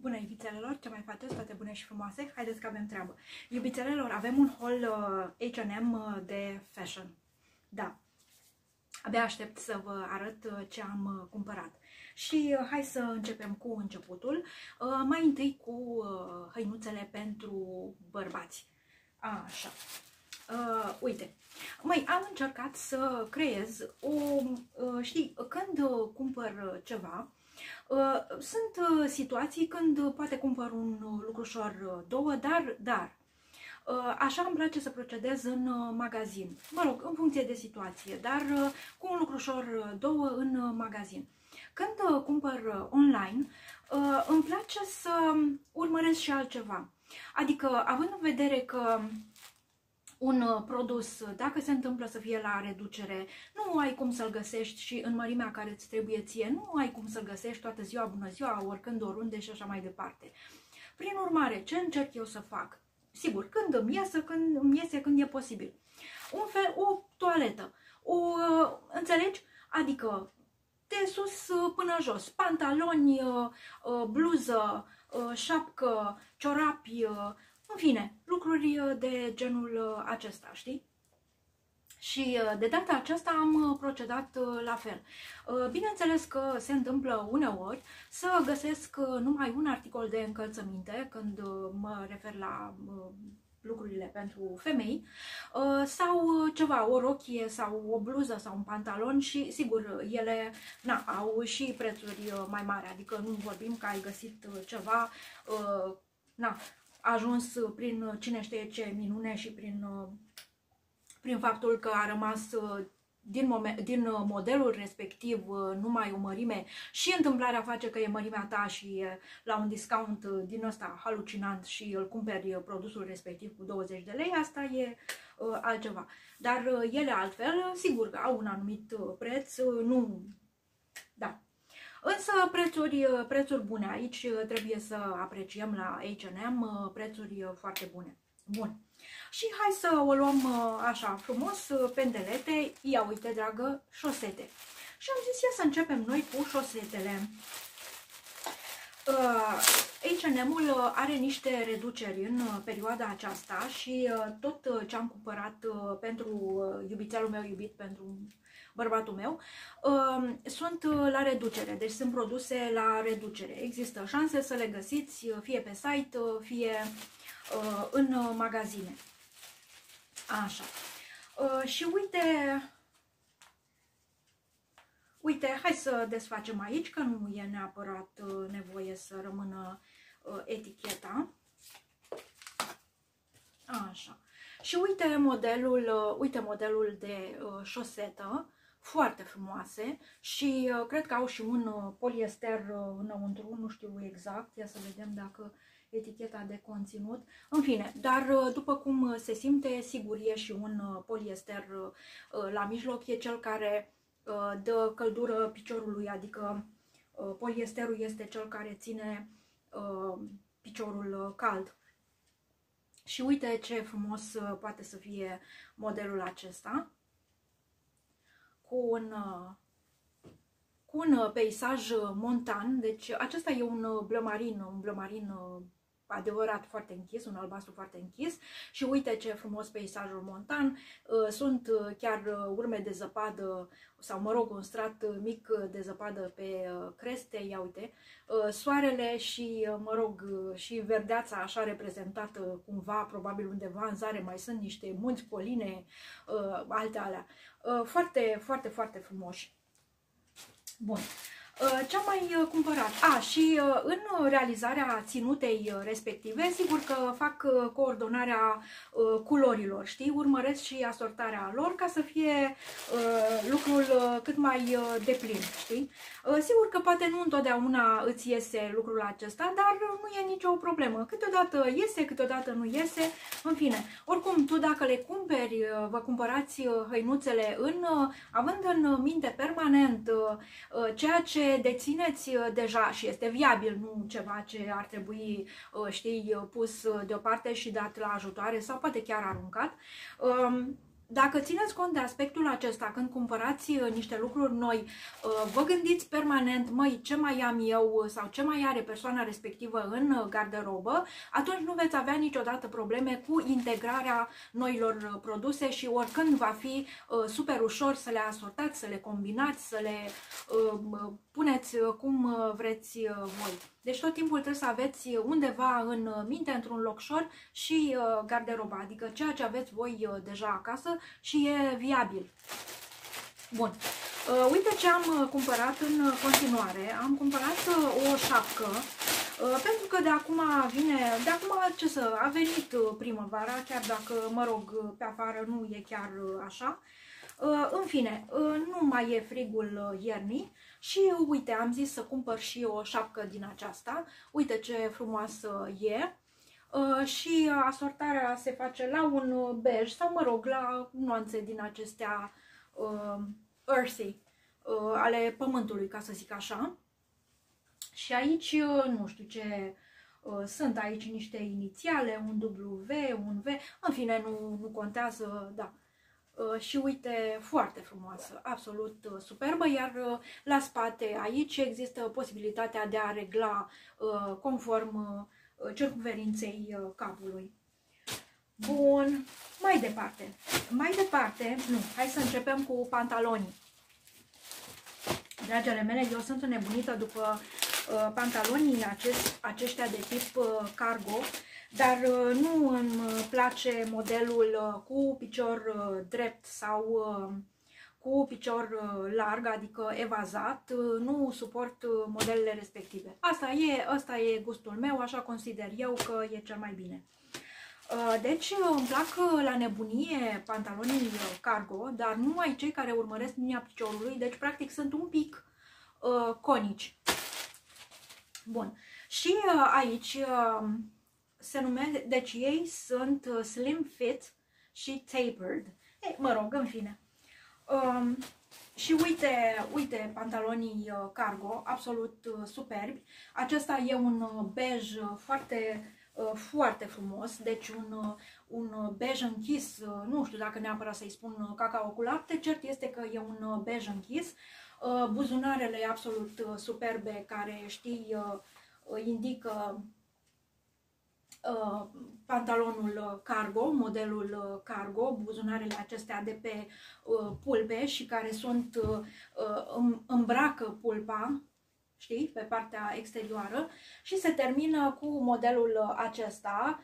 Bună, iubițelelor! Ce mai faceți? Toate bune și frumoase? Haideți că avem treabă! Iubițelelor, avem un haul uh, H&M de fashion. Da, abia aștept să vă arăt uh, ce am uh, cumpărat. Și uh, hai să începem cu începutul. Uh, mai întâi cu uh, hăinuțele pentru bărbați. Așa. Uh, uite, mai am încercat să creez o, uh, știi, când uh, cumpăr ceva, uh, sunt uh, situații când poate cumpăr un uh, lucrușor uh, două, dar, dar, uh, așa îmi place să procedez în uh, magazin. Mă rog, în funcție de situație, dar uh, cu un lucrușor uh, două în uh, magazin. Când uh, cumpăr uh, online, uh, îmi place să urmăresc și altceva. Adică, având în vedere că un uh, produs, dacă se întâmplă să fie la reducere, nu ai cum să-l găsești și în mărimea care îți trebuie ție, nu ai cum să-l găsești toată ziua, bună ziua, oricând, oriunde și așa mai departe. Prin urmare, ce încerc eu să fac? Sigur, când îmi iese, când îmi iese, când e posibil. Un fel, o toaletă, o, uh, înțelegi? Adică de sus uh, până jos, pantaloni, bluză, șapcă, ciorapi, în fine, lucruri uh, de genul uh, acesta, știi? Și uh, de data aceasta am procedat la fel. Bineînțeles că se întâmplă uneori să găsesc numai un articol de încălțăminte când mă refer la lucrurile pentru femei sau ceva, o rochie sau o bluză sau un pantalon și sigur ele na, au și prețuri mai mari, adică nu vorbim că ai găsit ceva na, ajuns prin cine știe ce minune și prin, prin faptul că a rămas din, moment, din modelul respectiv numai o mărime și întâmplarea face că e mărimea ta și e la un discount din ăsta halucinant și îl cumperi produsul respectiv cu 20 de lei, asta e uh, altceva. Dar uh, ele altfel, sigur că au un anumit preț, nu... Da, Însă prețuri, prețuri bune. Aici trebuie să apreciem la H&M prețuri foarte bune. Bun. Și hai să o luăm așa frumos, pendelete. Ia uite, dragă, șosete. Și am zis, ia să începem noi cu șosetele. H&M-ul are niște reduceri în perioada aceasta și tot ce am cumpărat pentru iubițelul meu iubit, pentru bărbatul meu, um, sunt uh, la reducere, deci sunt produse la reducere. Există șanse să le găsiți uh, fie pe site, uh, fie în magazine. Așa. Și uite, uite, hai să desfacem aici, că nu e neapărat nevoie să rămână eticheta. Așa. Și uite modelul, uite modelul de șosetă foarte frumoase și uh, cred că au și un uh, poliester uh, înăuntru, nu știu exact, ia să vedem dacă eticheta de conținut. În fine, dar uh, după cum se simte, sigur e și un uh, poliester uh, la mijloc, e cel care dă căldură piciorului, adică poliesterul este cel care ține piciorul cald. Și uite ce frumos poate să fie modelul acesta cu un, uh, cu un uh, peisaj montan. Deci acesta e un uh, blămarin, un blămarin adevărat foarte închis, un albastru foarte închis și uite ce frumos peisajul montan, sunt chiar urme de zăpadă sau mă rog un strat mic de zăpadă pe creste, ia uite, soarele și mă rog și verdeața așa reprezentată cumva, probabil undeva în zare mai sunt niște munți, coline, alte alea. Uh, foarte, foarte, foarte frumoși. Bun. Uh, ce am mai uh, cumpărat? A, și în realizarea ținutei respective, sigur că fac coordonarea culorilor, știi? Urmăresc și asortarea lor ca să fie lucrul cât mai deplin, știi? Sigur că poate nu întotdeauna îți iese lucrul acesta, dar nu e nicio problemă. Câteodată iese, câteodată nu iese, în fine. Oricum, tu dacă le cumperi, vă cumpărați hăinuțele în, având în minte permanent ceea ce dețineți uh, deja și este viabil, nu ceva ce ar trebui, știi, pus deoparte și dat la ajutoare sau poate chiar aruncat, um, dacă țineți cont de aspectul acesta când cumpărați uh, niște lucruri noi, uh, vă gândiți permanent, măi, ce mai am eu sau ce mai are persoana respectivă în uh, garderobă, atunci nu veți avea niciodată probleme cu integrarea noilor produse și oricând va fi super ușor să le asortați, să le combinați, să le puneți cum vreți voi. Deci tot timpul trebuie să aveți undeva în minte, într-un locșor și garderoba, adică ceea ce aveți voi deja acasă și e viabil. Bun. Uh, uite ce am uh, cumpărat în continuare. Am cumpărat uh, o șapcă uh, pentru că de acum vine, de acum ce să, a venit uh, primăvara, chiar dacă, mă rog, pe afară nu e chiar uh, așa. În fine, nu mai e frigul iernii și uite, am zis să cumpăr și o șapcă din aceasta. Uite ce frumoasă e. Uh, și asortarea se face la un uh, bej sau, mă rog, la nuanțe din acestea uh, earthy, uh, ale pământului, ca să zic așa. Și aici, uh, nu știu ce, uh, sunt aici niște inițiale, un W, un V, în fine, nu, nu contează, da. Uh, și uite, foarte frumoasă, absolut uh, superbă, iar uh, la spate aici există posibilitatea de a regla uh, conform uh, Uh, circumferinței uh, capului. Bun, mai departe. Mai departe, nu, hai să începem cu pantalonii. Dragele mele, eu sunt nebunită după uh, pantalonii acest, aceștia de tip uh, cargo, dar uh, nu îmi place modelul uh, cu picior uh, drept sau uh, cu picior uh, larg, adică evazat, uh, nu suport uh, modelele respective. Asta e, asta e gustul meu, așa consider eu că e cel mai bine. Deci îmi plac la nebunie pantalonii cargo, dar numai cei care urmăresc linia piciorului, deci practic sunt un pic uh, conici. Bun. Și uh, aici uh, se numește, deci ei sunt slim fit și tapered. E, mă rog, în fine. Um, și uite, uite pantalonii uh, cargo, absolut uh, superbi. Acesta e un uh, bej foarte, foarte frumos, deci un, un bej închis, nu știu dacă neapărat să-i spun cacao cu lapte, cert este că e un bej închis. Buzunarele absolut superbe care știi indică Uh, pantalonul cargo, modelul uh, cargo, buzunarele acestea de pe uh, pulpe și care sunt îmbracă pulpa, știi, pe partea exterioară și se termină cu modelul acesta,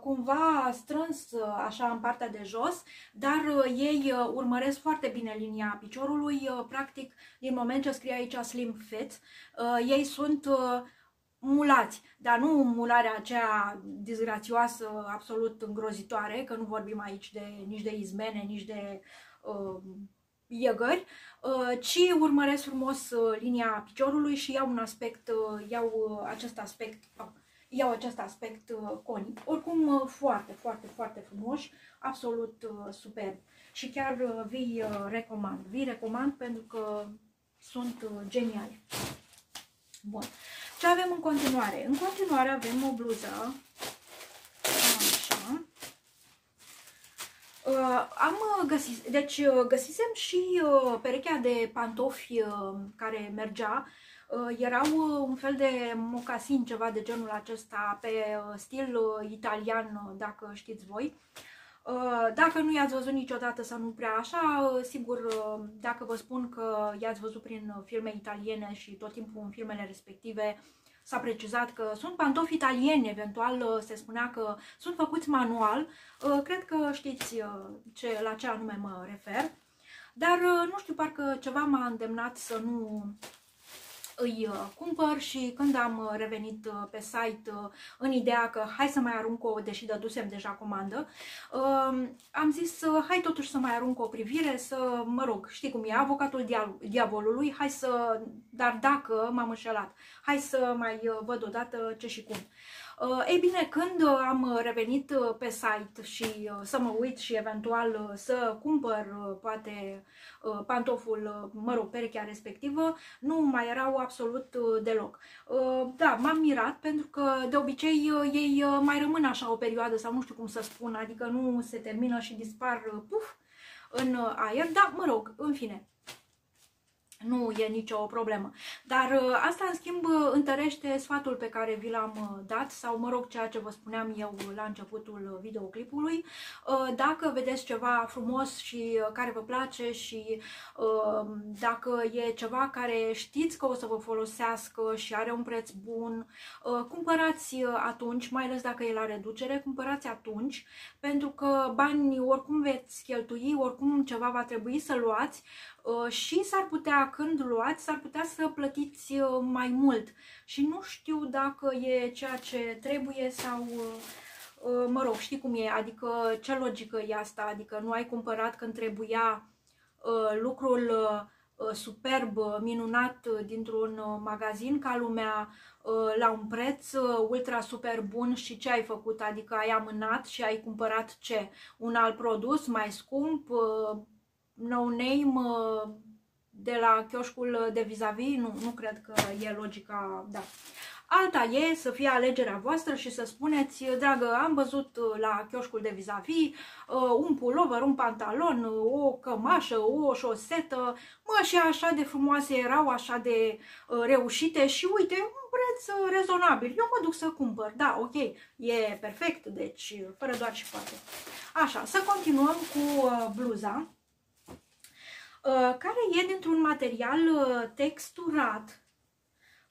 cumva strâns așa în partea de jos, dar ei urmăresc foarte bine linia piciorului, practic din moment ce scrie aici slim fit, ei sunt mulați, dar nu mularea aceea disgrațioasă, absolut îngrozitoare, că nu vorbim aici de, nici de izmene, nici de uh, iegări, uh, ci urmăresc frumos uh, linia piciorului și iau un aspect, uh, iau uh, acest aspect, uh, iau acest aspect uh, conic. Oricum, uh, foarte, foarte, foarte frumoși, absolut uh, superb. Și chiar uh, vi uh, recomand. Vi recomand pentru că sunt uh, geniali. Bun. Ce avem în continuare? În continuare avem o bluză. Așa. Uh, am găsit, deci uh, găsisem și uh, perechea de pantofi uh, care mergea. Uh, erau uh, un fel de mocasin, ceva de genul acesta, pe uh, stil uh, italian, uh, dacă știți voi. Uh, dacă nu i-ați văzut niciodată sau nu prea așa, uh, sigur, dacă vă spun că i-ați văzut prin filme italiene și tot timpul în filmele respective, s-a precizat că sunt pantofi italieni, eventual uh, se spunea că sunt făcuți manual. Uh, cred că știți uh, ce, la ce anume mă refer. Dar nu știu, parcă ceva m-a îndemnat să nu îi uh, cumpăr și când am uh, revenit uh, pe site în ideea că hai să mai arunc o, deși dădusem deja comandă, um, am zis hai totuși să mai arunc o privire, să, mă rog, știi cum e, avocatul diavolului, hai să, dar dacă m-am înșelat, hai să mai văd odată ce și cum. Uh, ei bine, când uh, am revenit uh, pe site și să mă uit și eventual să cumpăr poate pantoful, mă rog, perechea respectivă, nu mai erau absolut deloc. Da, m-am mirat pentru că de obicei ei mai rămân așa o perioadă sau nu știu cum să spun, adică nu se termină și dispar, puf, în aer, dar mă rog, în fine, nu e nicio problemă. Dar uh, asta, în schimb, întărește sfatul pe care vi l-am uh, dat, sau, mă rog, ceea ce vă spuneam eu la începutul videoclipului. Uh, dacă vedeți ceva frumos și care vă place și dacă e ceva care știți că o să vă folosească și are un preț bun, cumpărați atunci, mai ales dacă e la reducere, cumpărați atunci, pentru că bani oricum veți cheltui, oricum ceva va trebui să luați Uh, și s-ar putea, când luați, s-ar putea să plătiți uh, mai mult. Și nu știu dacă e ceea ce trebuie sau, uh, mă rog, știi cum e, adică ce logică e asta, adică nu ai cumpărat când trebuia lucrul superb, minunat dintr-un magazin ca lumea la un preț ultra super bun și ce ai făcut? Adică ai amânat și ai cumpărat ce? Un alt produs mai scump, no-name uh, de la chioșcul de vis-a-vis, -vis, nu, nu cred că e logica, da. Alta e să fie alegerea voastră și să spuneți, dragă, am văzut uh, la chioșcul de vis-a-vis -vis, uh, un pulover, un pantalon, o cămașă, o șosetă, mă, și așa de frumoase erau, așa de reușite și uite, un preț rezonabil. Eu mă duc să cumpăr, da, ok, e perfect, deci fără doar și poate. Așa, să continuăm cu bluza. Uh, care e dintr-un material uh, texturat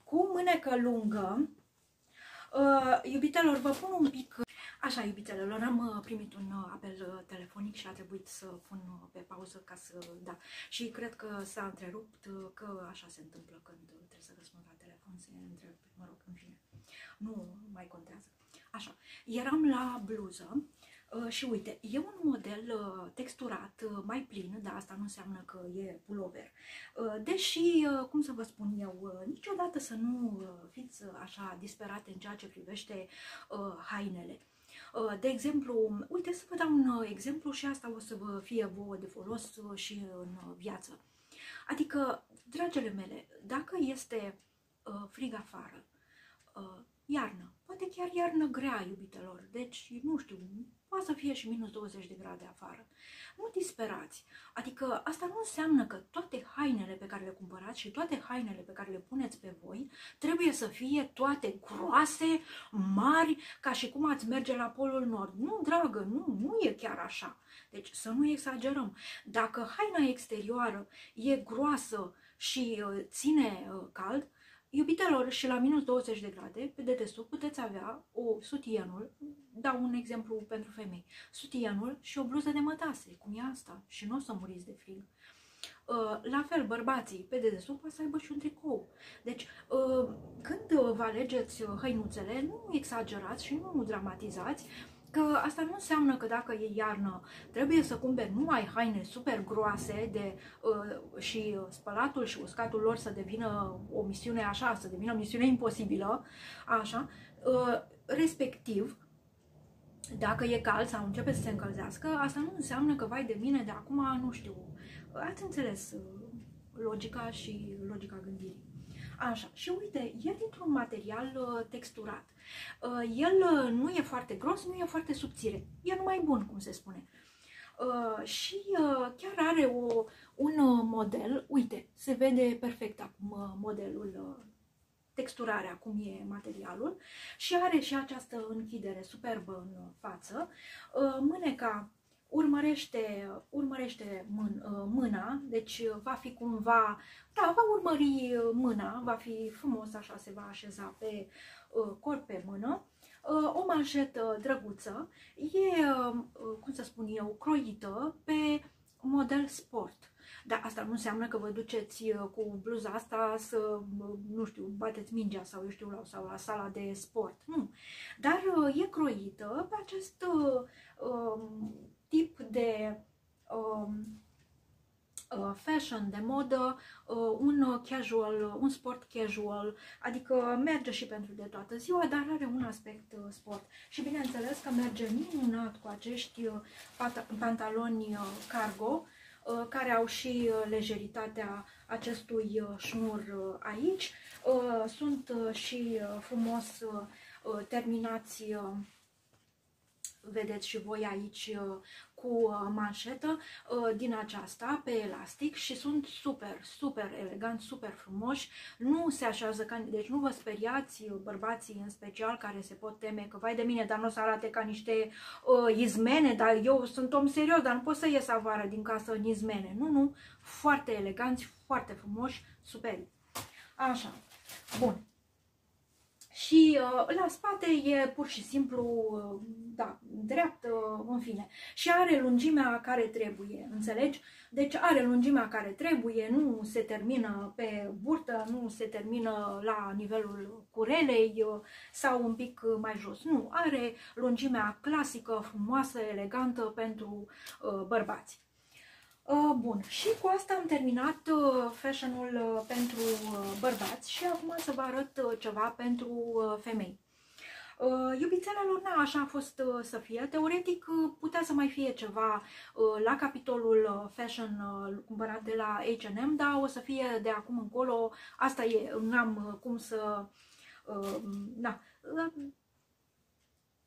cu mânecă lungă. Uh, iubitelor, vă pun un pic... Așa, iubitelor, am primit un apel telefonic și a trebuit să pun pe pauză ca să... Da. Și cred că s-a întrerupt, că așa se întâmplă când trebuie să răspund la telefon, se întrerupe, mă rog, în fine. Nu mai contează. Așa, eram la bluză Uh, și uite, e un model uh, texturat, uh, mai plin, dar asta nu înseamnă că e pulover. Deși, cum să vă spun eu, niciodată să nu fiți așa disperate în ceea ce privește hainele. De exemplu, uite să vă dau un exemplu și asta o să vă fie vouă de folos și în viață. Adică, dragele mele, dacă este frig afară, iarnă, poate chiar iarnă grea, iubitelor, deci, nu știu, poate să fie și minus 20 de grade afară. Nu disperați. Adică asta nu înseamnă că toate hainele pe care le cumpărați și toate hainele pe care le puneți pe voi trebuie să fie toate groase, mari, ca și cum ați merge la Polul Nord. Nu, dragă, nu, nu e chiar așa. Deci să nu exagerăm. Dacă haina exterioară e groasă și uh, ține uh, cald, Iubitelor, și la minus 20 de grade, pe dedesubt, puteți avea o sutienul, dau un exemplu pentru femei, sutienul și o bluză de mătase, cum e asta, și nu o să muriți de frig. Uh, la fel, bărbații, pe dedesubt, poate să aibă și un tricou. Deci, uh, când vă alegeți hăinuțele, nu exagerați și nu dramatizați, că asta nu înseamnă că dacă e iarnă trebuie să cumperi numai haine super groase de, uh, și spălatul și uscatul lor să devină o misiune așa, să devină o misiune imposibilă, așa, uh, respectiv, dacă e cald sau începe să se încălzească, asta nu înseamnă că, vai de mine, de acum, nu știu, ați înțeles uh, logica și logica gândirii. Așa, și uite, e dintr-un material uh, texturat. Uh, el uh, nu e foarte gros, nu e foarte subțire. E numai bun, cum se spune. Și chiar are o, un model, uite, se vede perfect acum modelul texturarea, cum e materialul și are și această închidere superbă în față. Mâneca urmărește, urmărește mân, uh, mâna, deci uh, va fi cumva, da, va urmări uh, mâna, va fi frumos, așa se va așeza pe corp pe mână. O manșetă drăguță, e, cum să spun eu, croită pe model sport. Dar asta nu înseamnă că vă duceți cu bluza asta să, nu știu, bateți mingea sau eu știu, sau la sala de sport. Nu. Dar e croită pe acest um, tip de um, uh, fashion, de modă, uh, un casual, un sport casual, adică merge și pentru de toată ziua, dar are un aspect uh, sport. Și bineînțeles că merge minunat cu acești uh, pantaloni uh, cargo, uh, care au și uh, lejeritatea acestui uh, șnur uh, aici. Uh, sunt uh, și uh, frumos uh, terminați uh, vedeți și voi aici uh, cu uh, manșetă uh, din aceasta pe elastic și sunt super, super elegant, super frumoși. Nu se așează ca, deci nu vă speriați bărbații în special care se pot teme că vai de mine, dar nu o să arate ca niște uh, izmene, dar eu sunt om serios, dar nu pot să ies avară din casă în izmene. Nu, nu, foarte eleganți, foarte frumoși, super. Așa, bun. Și uh, la spate e pur și simplu, uh, da, dreaptă, în fine. Și are lungimea care trebuie, înțelegi? Deci are lungimea care trebuie, nu se termină pe burtă, nu se termină la nivelul curelei uh, sau un pic mai jos. Nu, are lungimea clasică, frumoasă, elegantă pentru uh, bărbați. Uh, bun, și cu asta am terminat uh, fashionul uh, pentru bărbați și acum să vă arăt ceva pentru femei. Iubițelelor, na, așa a fost să fie. Teoretic putea să mai fie ceva la capitolul fashion cumpărat de la H&M, dar o să fie de acum încolo, asta e, n-am cum să, na,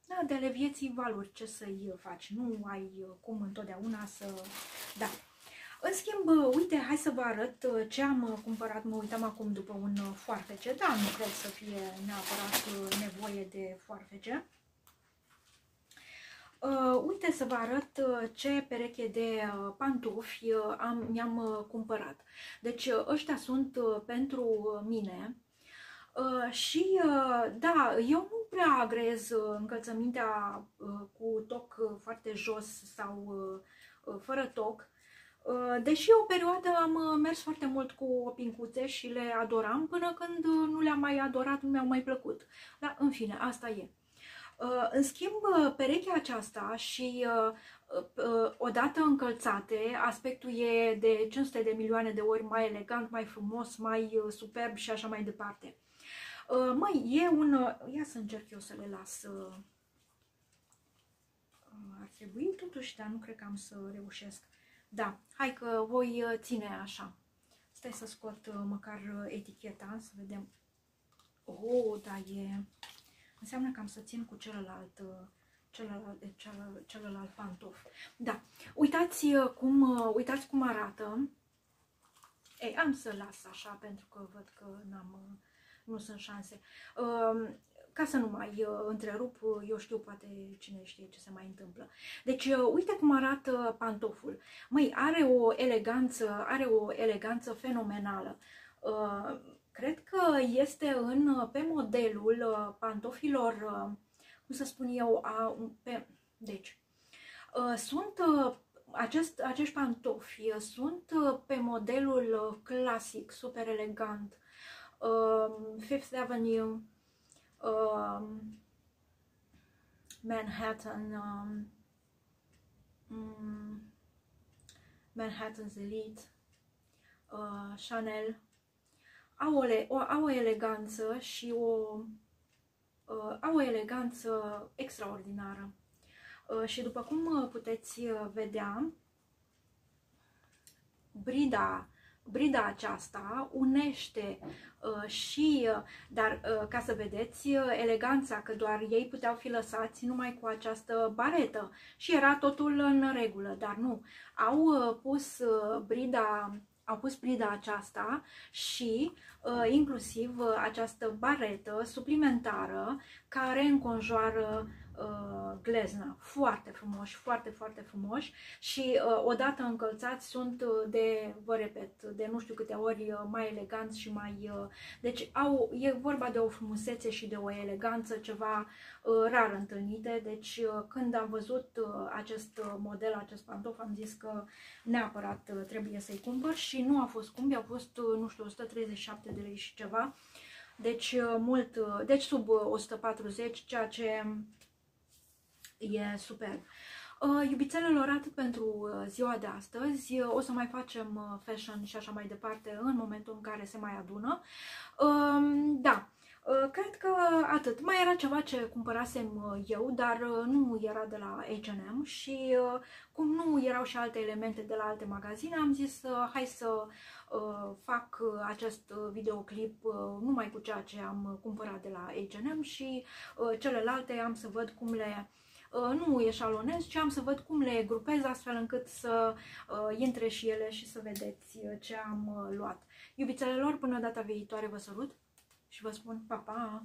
da, de ale vieții valuri, ce să-i faci, nu ai cum întotdeauna să, da, în schimb, uite, hai să vă arăt uh, ce am uh, cumpărat. Mă uitam acum după un uh, foarfece, dar nu cred să fie neapărat nevoie de foarfece. Uh, uite să vă arăt ce pereche de pantofi am, mi-am cumpărat. Deci ăștia sunt pentru mine uh, și uh, da, eu nu prea agrez încălțămintea cu toc foarte jos sau fără toc. Uh, deși o perioadă am uh, mers foarte mult cu opincuțe și le adoram, până când uh, nu le-am mai adorat, nu mi-au mai plăcut. Dar, în fine, asta e. În schimb, perechea aceasta și odată încălțate, aspectul e de 500 de milioane de ori mai elegant, mai frumos, mai superb și așa mai departe. Măi, e un... Ia să încerc eu să le las... Ar trebui totuși, dar nu cred că am să reușesc. Da, hai că voi uh, ține așa. Stai să scot uh, măcar uh, eticheta, să vedem. Oh, da, e... Înseamnă că am să țin cu celălalt, celălalt, celălalt, celălalt pantof. Da, uitați cum, uitați cum arată. Ei, am să las așa pentru că văd că n-am, nu sunt șanse. Um, ca să nu mai uh, întrerup, uh, eu știu poate cine știe ce se mai întâmplă. Deci, uh, uite cum arată pantoful. Măi, are o eleganță, are o eleganță fenomenală. Uh, cred că este în, pe modelul uh, pantofilor, uh, cum să spun eu, a, pe, deci, uh, sunt uh, acest, acești pantofi uh, sunt uh, pe modelul clasic, super elegant, uh, Fifth Avenue, um, Manhattan, um, um, Manhattan's Elite, uh, Chanel, au o, o, au o eleganță și o, uh, au o eleganță extraordinară. Uh, și după cum uh, puteți uh, vedea, brida brida aceasta unește uh, și, uh, dar uh, ca să vedeți uh, eleganța, că doar ei puteau fi lăsați numai cu această baretă și era totul în regulă, dar nu, au uh, pus uh, brida au pus brida aceasta și uh, inclusiv uh, această baretă suplimentară care înconjoară uh, glezna. Foarte frumoși, foarte, foarte frumoși și uh, odată încălțați sunt uh, de, vă repet, de nu știu câte ori uh, mai eleganți și mai... Uh, deci au, e vorba de o frumusețe și de o eleganță ceva uh, rar întâlnite. Deci uh, când am văzut uh, acest uh, model, acest pantof, am zis că neapărat uh, trebuie să-i cumpăr și nu a fost cum, au fost, uh, nu știu, 137 de lei și ceva. Deci uh, mult, uh, deci sub 140, ceea ce E super. Uh, iubițelelor, atât pentru uh, ziua de astăzi. Uh, o să mai facem fashion și așa mai departe în momentul în care se mai adună. Um, da, cred că atât. Mai era ceva ce cumpărasem eu, dar nu era de la H&M și cum nu erau și alte elemente de la alte magazine, am zis hai să fac acest videoclip numai cu ceea ce am cumpărat de la H&M și celelalte am să văd cum le uh, nu eșalonez, ci am să văd cum le grupez astfel încât să uh, intre și ele și să vedeți uh, ce am uh, luat. Iubițelor, până data viitoare vă salut și vă spun pa, pa!